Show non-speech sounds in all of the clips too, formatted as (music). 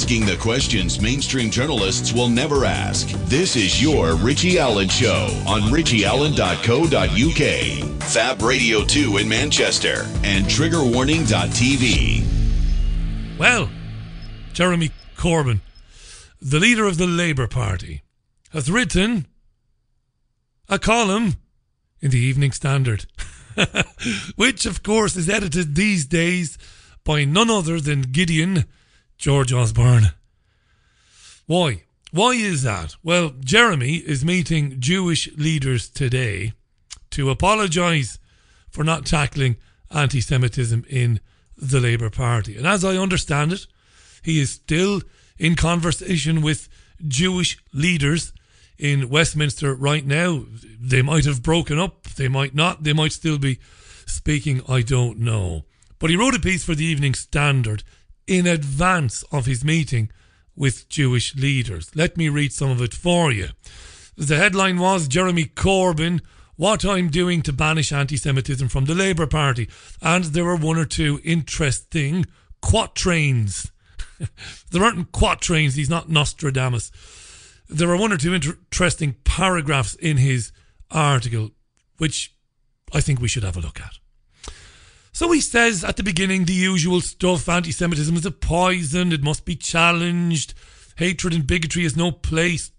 asking the questions mainstream journalists will never ask. This is your Richie Allen Show on richieallen.co.uk, Fab Radio 2 in Manchester, and triggerwarning.tv. Well, Jeremy Corbyn, the leader of the Labour Party, has written a column in the Evening Standard, (laughs) which, of course, is edited these days by none other than Gideon George Osborne. Why? Why is that? Well, Jeremy is meeting Jewish leaders today to apologise for not tackling anti Semitism in the Labour Party. And as I understand it, he is still in conversation with Jewish leaders in Westminster right now. They might have broken up, they might not, they might still be speaking, I don't know. But he wrote a piece for the Evening Standard in advance of his meeting with Jewish leaders. Let me read some of it for you. The headline was Jeremy Corbyn, What I'm Doing to Banish Anti Semitism from the Labour Party. And there were one or two interesting quatrains. (laughs) there aren't quatrains, he's not Nostradamus. There were one or two interesting paragraphs in his article, which I think we should have a look at. So he says at the beginning the usual stuff anti Semitism is a poison, it must be challenged. Hatred and bigotry has no place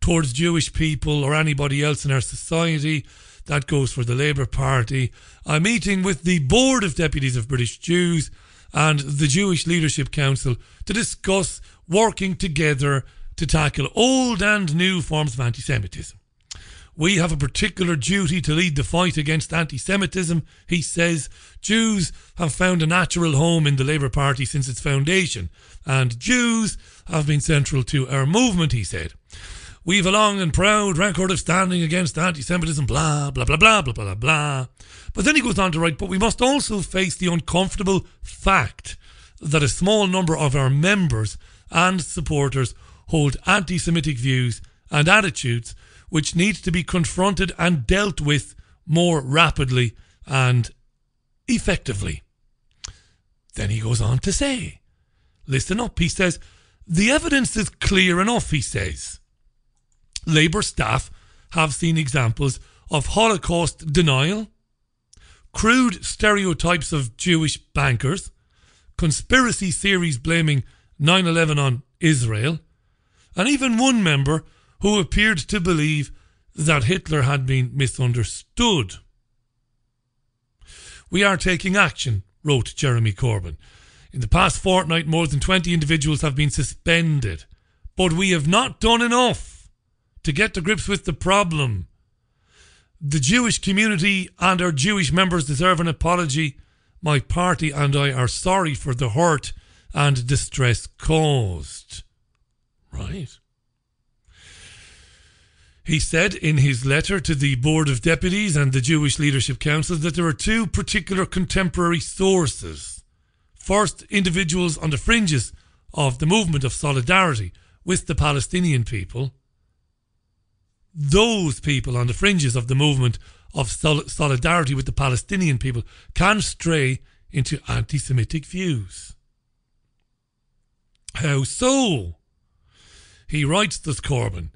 towards Jewish people or anybody else in our society. That goes for the Labour Party. I'm meeting with the Board of Deputies of British Jews and the Jewish Leadership Council to discuss working together to tackle old and new forms of anti Semitism. We have a particular duty to lead the fight against anti Semitism, he says. Jews have found a natural home in the Labour Party since its foundation, and Jews have been central to our movement, he said. We have a long and proud record of standing against anti Semitism, blah, blah, blah, blah, blah, blah, blah. But then he goes on to write, but we must also face the uncomfortable fact that a small number of our members and supporters hold anti Semitic views and attitudes which needs to be confronted and dealt with more rapidly and effectively. Then he goes on to say, listen up, he says, the evidence is clear enough, he says. Labour staff have seen examples of Holocaust denial, crude stereotypes of Jewish bankers, conspiracy theories blaming 9 11 on Israel, and even one member who appeared to believe that Hitler had been misunderstood. We are taking action, wrote Jeremy Corbyn. In the past fortnight, more than 20 individuals have been suspended, but we have not done enough to get to grips with the problem. The Jewish community and our Jewish members deserve an apology. My party and I are sorry for the hurt and distress caused. Right. He said in his letter to the Board of Deputies and the Jewish Leadership Council that there are two particular contemporary sources. First, individuals on the fringes of the movement of solidarity with the Palestinian people. Those people on the fringes of the movement of solidarity with the Palestinian people can stray into anti Semitic views. How so? He writes, this Corbyn,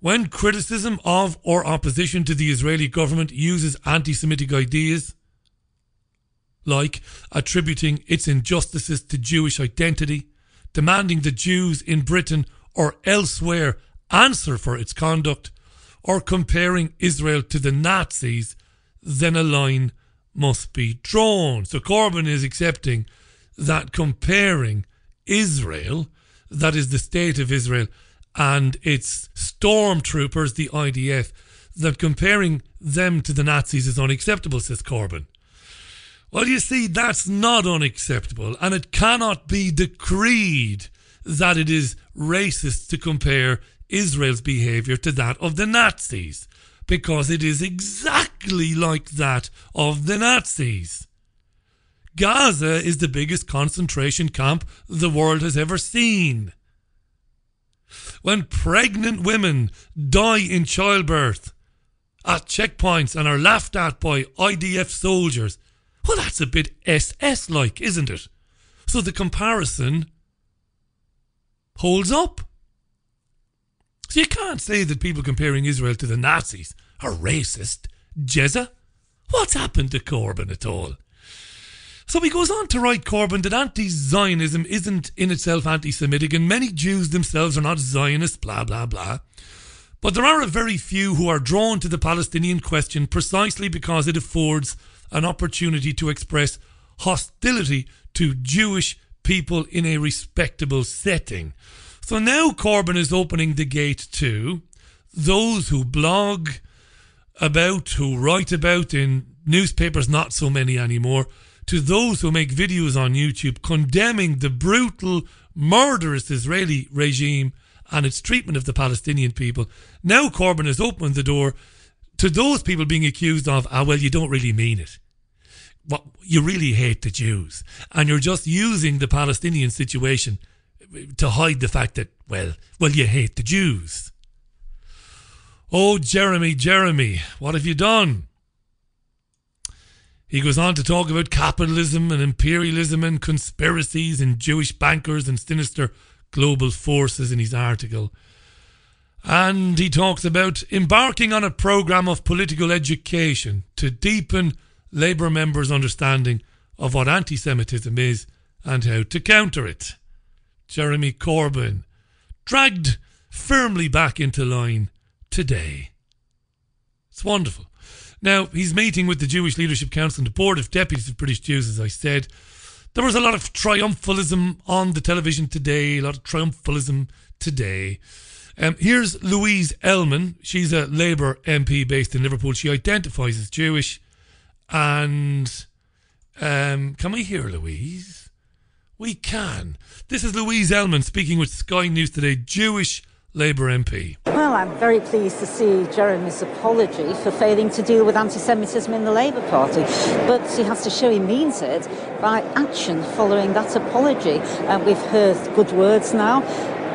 when criticism of or opposition to the Israeli government uses anti Semitic ideas, like attributing its injustices to Jewish identity, demanding the Jews in Britain or elsewhere answer for its conduct, or comparing Israel to the Nazis, then a line must be drawn. So Corbyn is accepting that comparing Israel, that is the state of Israel, and its stormtroopers, the IDF, that comparing them to the Nazis is unacceptable, says Corbyn. Well, you see, that's not unacceptable, and it cannot be decreed that it is racist to compare Israel's behaviour to that of the Nazis, because it is exactly like that of the Nazis. Gaza is the biggest concentration camp the world has ever seen when pregnant women die in childbirth at checkpoints and are laughed at by IDF soldiers. Well, that's a bit SS like, isn't it? So the comparison holds up. So you can't say that people comparing Israel to the Nazis are racist. Jezza, what's happened to Corbyn at all? So he goes on to write Corbyn that anti Zionism isn't in itself anti Semitic, and many Jews themselves are not Zionists, blah, blah, blah. But there are a very few who are drawn to the Palestinian question precisely because it affords an opportunity to express hostility to Jewish people in a respectable setting. So now Corbyn is opening the gate to those who blog about, who write about in newspapers, not so many anymore, to those who make videos on YouTube condemning the brutal, murderous Israeli regime and its treatment of the Palestinian people. Now Corbyn has opened the door to those people being accused of, ah, well, you don't really mean it. Well, you really hate the Jews. And you're just using the Palestinian situation to hide the fact that, well, well, you hate the Jews. Oh, Jeremy, Jeremy, what have you done? He goes on to talk about capitalism and imperialism and conspiracies and Jewish bankers and sinister global forces in his article. And he talks about embarking on a program of political education to deepen Labour members' understanding of what anti Semitism is and how to counter it. Jeremy Corbyn dragged firmly back into line today. It's wonderful. Now, he's meeting with the Jewish Leadership Council and the Board of Deputies of British Jews, as I said. There was a lot of triumphalism on the television today, a lot of triumphalism today. Um, here's Louise Ellman. She's a Labour MP based in Liverpool. She identifies as Jewish. And um, can we hear Louise? We can. This is Louise Ellman speaking with Sky News today, Jewish Labour MP. Well, I'm very pleased to see Jeremy's apology for failing to deal with anti Semitism in the Labour Party. But he has to show he means it by action following that apology. Uh, we've heard good words now.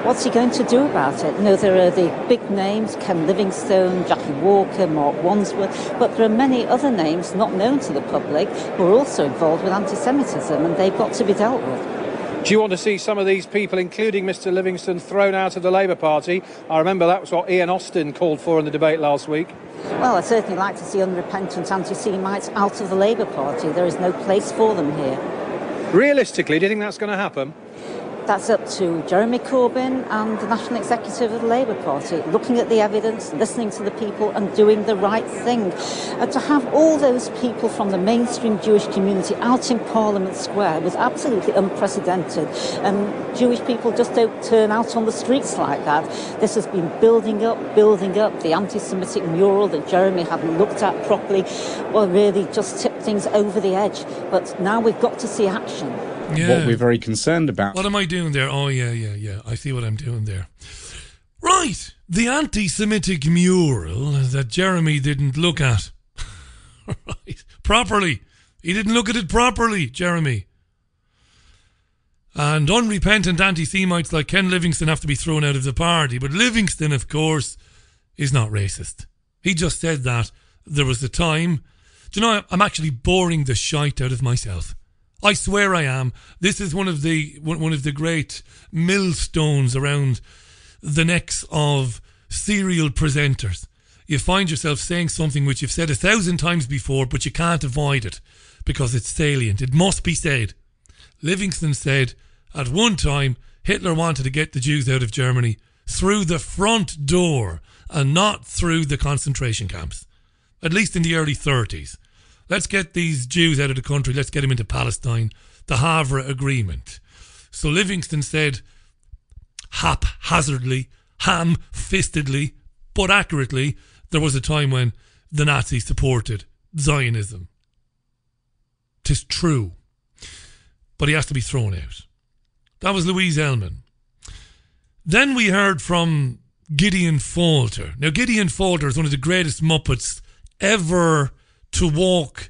What's he going to do about it? No, there are the big names, Ken Livingstone, Jackie Walker, Marc Wadsworth, but there are many other names not known to the public who are also involved with anti-Semitism and they've got to be dealt with. Do you want to see some of these people, including Mr Livingstone, thrown out of the Labour Party? I remember that was what Ian Austin called for in the debate last week. Well, I'd certainly like to see unrepentant anti-Semites out of the Labour Party. There is no place for them here. Realistically, do you think that's going to happen? That's up to Jeremy Corbyn and the National Executive of the Labour Party, looking at the evidence, listening to the people, and doing the right thing. Uh, to have all those people from the mainstream Jewish community out in Parliament Square was absolutely unprecedented. Um, Jewish people just don't turn out on the streets like that. This has been building up, building up. The anti Semitic mural that Jeremy hadn't looked at properly, well, really just tipped things over the edge. But now we've got to see action yeah. what we're very concerned about. What am I doing there? Oh, yeah, yeah, yeah. I see what I'm doing there. Right. The anti Semitic mural that Jeremy didn't look at. (laughs) right. Properly. He didn't look at it properly, Jeremy. And unrepentant anti Semites like Ken Livingstone have to be thrown out of the party. But Livingstone, of course, is not racist. He just said that there was a time. Do you know, I'm actually boring the shite out of myself. I swear I am. This is one of the one of the great millstones around the necks of serial presenters. You find yourself saying something which you've said a thousand times before, but you can't avoid it because it's salient. It must be said. Livingstone said at one time Hitler wanted to get the Jews out of Germany through the front door and not through the concentration camps, at least in the early 30s. Let's get these Jews out of the country. Let's get them into Palestine. The Haavara Agreement. So Livingstone said, haphazardly, ham fistedly, but accurately, there was a time when the Nazis supported Zionism. Tis true. But he has to be thrown out. That was Louise Ellman. Then we heard from Gideon Falter. Now, Gideon Falter is one of the greatest Muppets ever to walk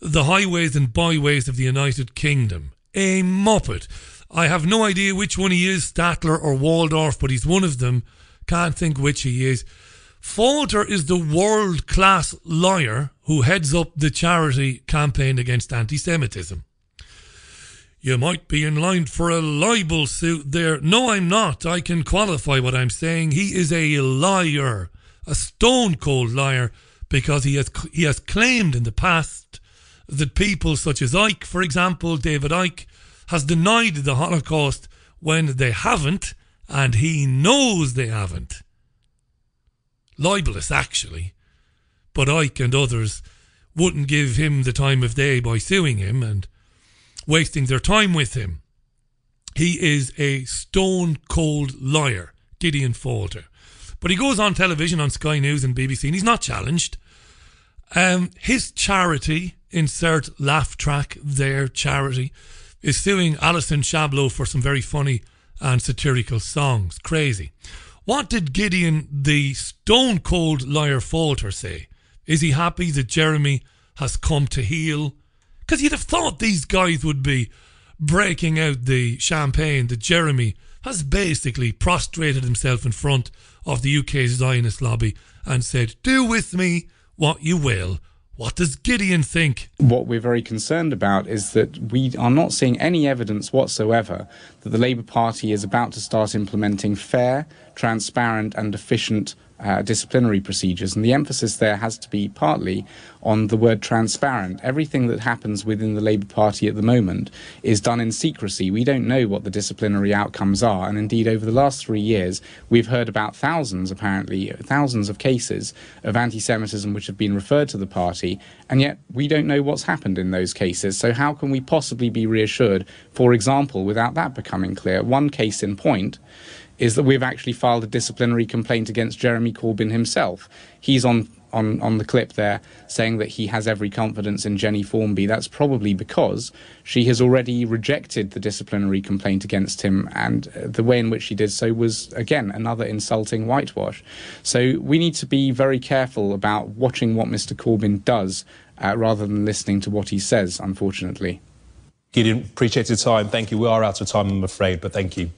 the highways and byways of the United Kingdom. A Muppet. I have no idea which one he is, Statler or Waldorf, but he's one of them. Can't think which he is. Falter is the world class lawyer who heads up the charity campaign against anti Semitism. You might be in line for a libel suit there. No, I'm not. I can qualify what I'm saying. He is a liar, a stone cold liar, because he has he has claimed in the past that people such as Icke, for example, David Icke, has denied the Holocaust when they haven't, and he knows they haven't. Libelous, actually. But Icke and others wouldn't give him the time of day by suing him, and wasting their time with him. He is a stone cold liar, Gideon Falter. But he goes on television on Sky News and BBC and he's not challenged. Um, his charity, insert laugh track, their charity, is suing Alison Chabloz for some very funny and satirical songs. Crazy. What did Gideon, the stone cold liar Falter, say? Is he happy that Jeremy has come to heel? Because you'd have thought these guys would be breaking out the champagne that Jeremy has basically prostrated himself in front of the UK's Zionist lobby and said, Do with me what you will. What does Gideon think? What we're very concerned about is that we are not seeing any evidence whatsoever that the Labour Party is about to start implementing fair, transparent, and efficient uh, disciplinary procedures. And the emphasis there has to be partly on the word transparent. Everything that happens within the Labour Party at the moment is done in secrecy. We don't know what the disciplinary outcomes are. And indeed, over the last three years, we've heard about thousands, apparently, thousands of cases of anti Semitism which have been referred to the party. And yet, we don't know what's happened in those cases. So, how can we possibly be reassured, for example, without that becoming clear? One case in point is that we've actually filed a disciplinary complaint against Jeremy Corbyn himself. He's on on, on the clip there saying that he has every confidence in Jennie Formby. That's probably because she has already rejected the disciplinary complaint against him, and uh, the way in which she did so was, again, another insulting whitewash. So we need to be very careful about watching what Mr. Corbyn does uh, rather than listening to what he says, unfortunately. Gideon, appreciate your time. Thank you. We are out of time, I'm afraid, but thank you.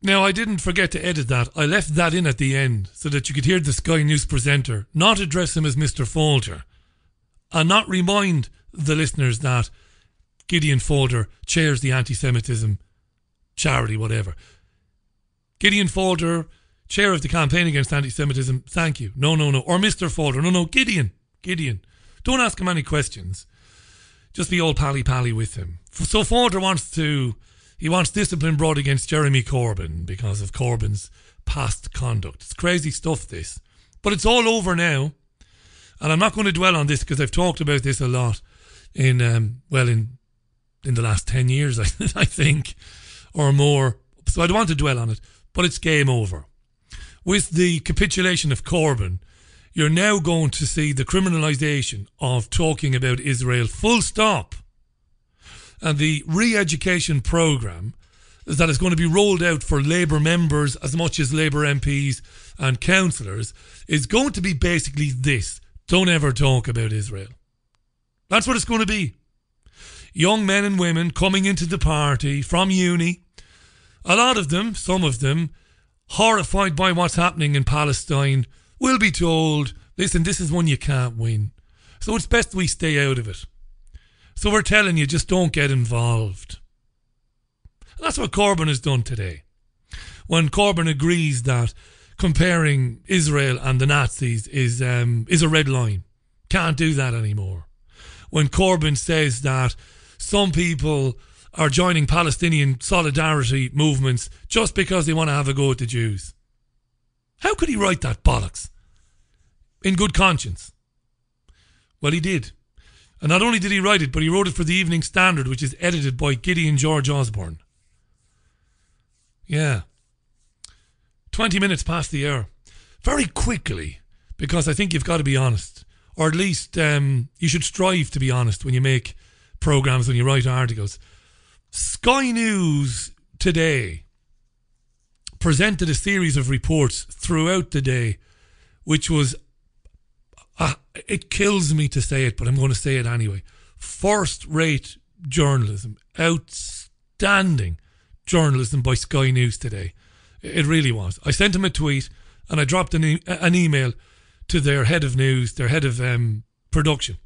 Now, I didn't forget to edit that. I left that in at the end so that you could hear the Sky News presenter not address him as Mr. Falter and not remind the listeners that Gideon Falter chairs the anti Semitism charity, whatever. Gideon Falter, chair of the campaign against anti Semitism, thank you. No, no, no. Or Mr. Falter, no, no. Gideon, Gideon. Don't ask him any questions. Just be all pally pally with him. So Falter wants to he wants discipline brought against Jeremy Corbyn because of Corbyn's past conduct. It's crazy stuff, this. But it's all over now. And I'm not going to dwell on this because I've talked about this a lot in, um, well, in in the last 10 years, I, (laughs) I think, or more. So I don't want to dwell on it. But it's game over. With the capitulation of Corbyn, you're now going to see the criminalisation of talking about Israel full stop and the re education programme that is going to be rolled out for Labour members as much as Labour MPs and councillors is going to be basically this don't ever talk about Israel. That's what it's going to be. Young men and women coming into the party from uni, a lot of them, some of them, horrified by what's happening in Palestine, will be told, listen, this is one you can't win. So it's best we stay out of it. So we're telling you, just don't get involved. And that's what Corbyn has done today. When Corbyn agrees that comparing Israel and the Nazis is um, is a red line, can't do that anymore. When Corbyn says that some people are joining Palestinian solidarity movements just because they want to have a go at the Jews. How could he write that bollocks? In good conscience. Well, he did. And not only did he write it, but he wrote it for the Evening Standard, which is edited by Gideon George Osborne. Yeah. 20 minutes past the hour. Very quickly, because I think you've got to be honest. Or at least um, you should strive to be honest when you make programs, when you write articles. Sky News today presented a series of reports throughout the day, which was uh, it kills me to say it, but I'm going to say it anyway. First rate journalism, outstanding journalism by Sky News today. It really was. I sent him a tweet and I dropped an, e- an email to their head of news, their head of um, production,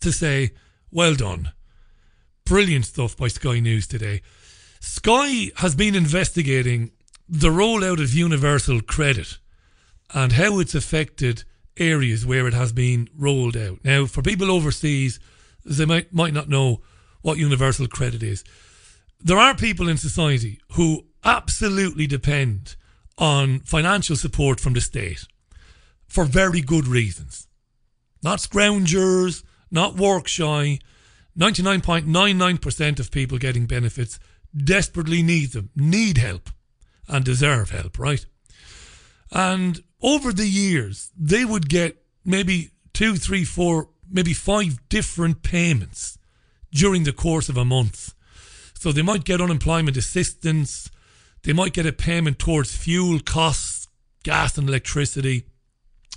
to say, well done. brilliant stuff by Sky News today. Sky has been investigating the rollout of universal credit and how it's affected areas where it has been rolled out. Now, for people overseas, they might might not know what universal credit is. There are people in society who absolutely depend on financial support from the state for very good reasons. Not scroungers, not work shy. 99.99% of people getting benefits desperately need them, need help, and deserve help, right? And over the years, they would get maybe two, three, four, maybe five different payments during the course of a month. So they might get unemployment assistance, they might get a payment towards fuel costs, gas and electricity.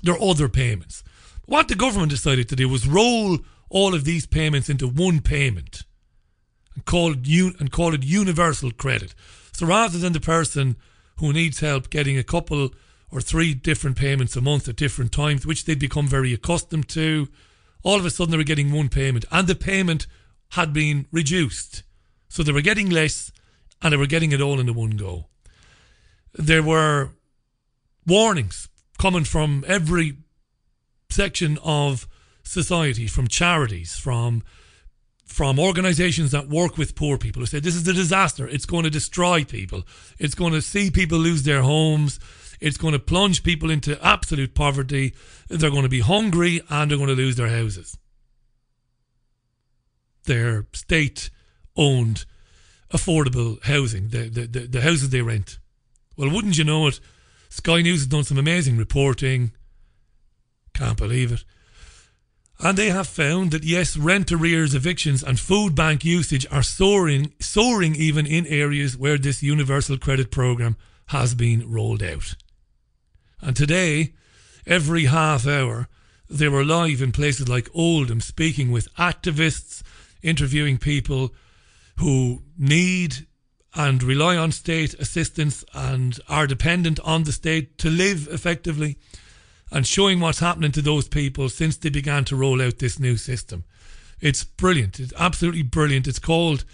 There are other payments. What the government decided to do was roll all of these payments into one payment and call it un- and call it universal credit. So rather than the person who needs help getting a couple or three different payments a month at different times, which they'd become very accustomed to, all of a sudden they were getting one payment, and the payment had been reduced. So they were getting less, and they were getting it all in the one go. There were warnings coming from every section of society, from charities, from from organizations that work with poor people who say this is a disaster. It's going to destroy people. It's going to see people lose their homes. It's going to plunge people into absolute poverty. They're going to be hungry and they're going to lose their houses. Their state owned affordable housing, the, the, the, the houses they rent. Well, wouldn't you know it? Sky News has done some amazing reporting. Can't believe it. And they have found that yes, rent arrears, evictions, and food bank usage are soaring, soaring even in areas where this universal credit program has been rolled out. And today, every half hour, they were live in places like Oldham, speaking with activists, interviewing people who need and rely on state assistance and are dependent on the state to live effectively and showing what's happening to those people since they began to roll out this new system. It's brilliant. It's absolutely brilliant. It's called,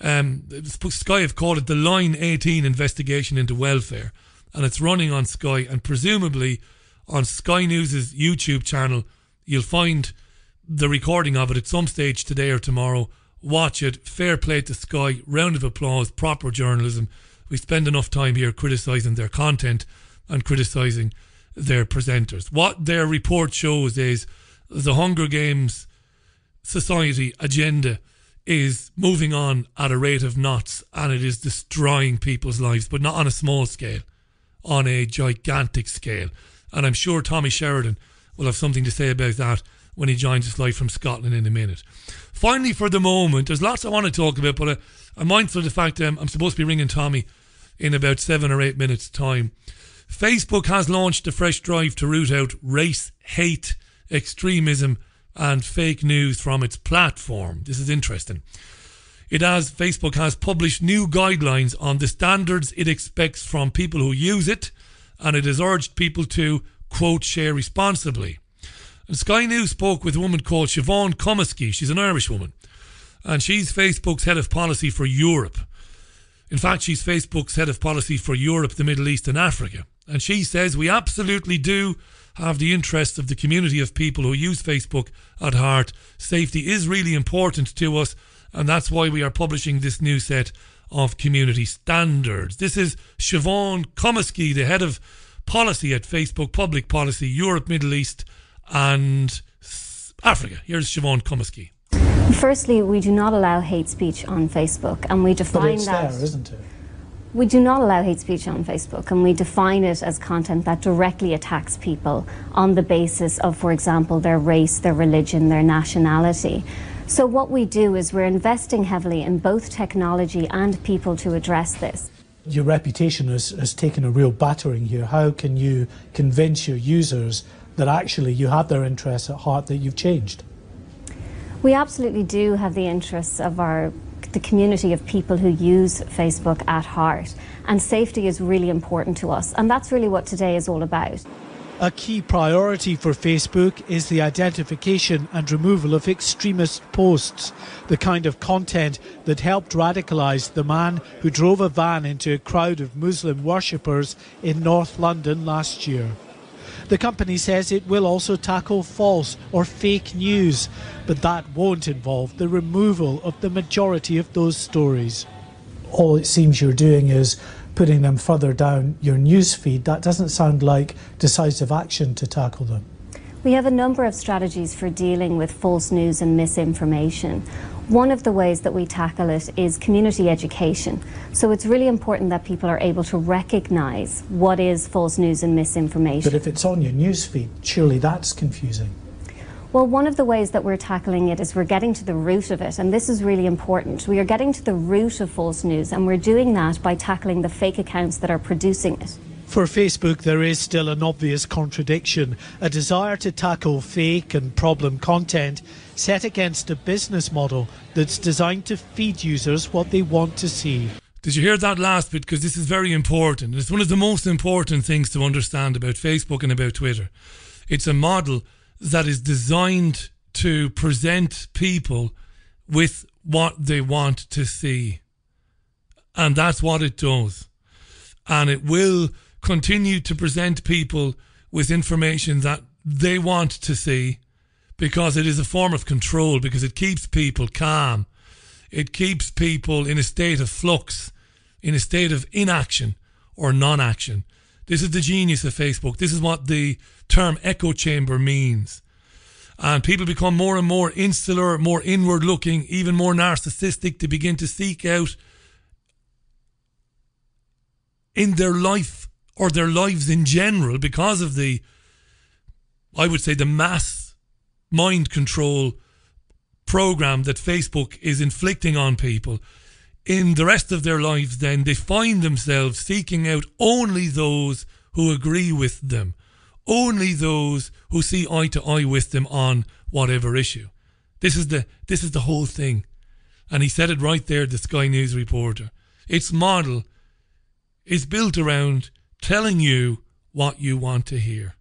um, Sky have called it the Line 18 investigation into welfare. And it's running on Sky and presumably on Sky News's YouTube channel. You'll find the recording of it at some stage today or tomorrow. Watch it. Fair play to Sky. Round of applause. Proper journalism. We spend enough time here criticising their content and criticising their presenters. What their report shows is the Hunger Games society agenda is moving on at a rate of knots and it is destroying people's lives, but not on a small scale, on a gigantic scale. And I'm sure Tommy Sheridan will have something to say about that when he joins us live from Scotland in a minute. Finally, for the moment, there's lots I want to talk about, but I, am mindful of the fact um, I'm supposed to be ringing Tommy in about seven or eight minutes' time. Facebook has launched a fresh drive to root out race, hate, extremism, and fake news from its platform. This is interesting. It has Facebook has published new guidelines on the standards it expects from people who use it, and it has urged people to quote share responsibly. And Sky News spoke with a woman called Siobhan Cummiskey. She's an Irish woman, and she's Facebook's head of policy for Europe. In fact, she's Facebook's head of policy for Europe, the Middle East, and Africa. And she says we absolutely do have the interests of the community of people who use Facebook at heart. Safety is really important to us, and that's why we are publishing this new set of community standards. This is Siobhan Cummiskey, the head of policy at Facebook, public policy, Europe, Middle East, and Africa. Here's Siobhan Cummiskey. Firstly, we do not allow hate speech on Facebook, and we define but it's that. There, isn't it? We do not allow hate speech on Facebook, and we define it as content that directly attacks people on the basis of, for example, their race, their religion, their nationality. So, what we do is we're investing heavily in both technology and people to address this. Your reputation has, has taken a real battering here. How can you convince your users that actually you have their interests at heart, that you've changed? We absolutely do have the interests of our the community of people who use Facebook at heart. And safety is really important to us. And that's really what today is all about. A key priority for Facebook is the identification and removal of extremist posts, the kind of content that helped radicalise the man who drove a van into a crowd of Muslim worshippers in North London last year. The company says it will also tackle false or fake news, but that won't involve the removal of the majority of those stories. All it seems you're doing is putting them further down your news feed, that doesn't sound like decisive action to tackle them. We have a number of strategies for dealing with false news and misinformation. One of the ways that we tackle it is community education. So it's really important that people are able to recognise what is false news and misinformation. But if it's on your news feed, surely that's confusing. Well, one of the ways that we're tackling it is we're getting to the root of it, and this is really important. We are getting to the root of false news, and we're doing that by tackling the fake accounts that are producing it. For Facebook, there is still an obvious contradiction a desire to tackle fake and problem content set against a business model that's designed to feed users what they want to see. Did you hear that last bit? Because this is very important. It's one of the most important things to understand about Facebook and about Twitter. It's a model that is designed to present people with what they want to see. And that's what it does. And it will continue to present people with information that they want to see because it is a form of control, because it keeps people calm. It keeps people in a state of flux, in a state of inaction or non action. This is the genius of Facebook. This is what the term echo chamber means. And people become more and more insular, more inward looking, even more narcissistic to begin to seek out in their life or their lives in general because of the, I would say, the mass mind control program that Facebook is inflicting on people. In the rest of their lives, then they find themselves seeking out only those who agree with them only those who see eye to eye with them on whatever issue. This is the this is the whole thing. And he said it right there, the Sky News reporter. Its model is built around telling you what you want to hear.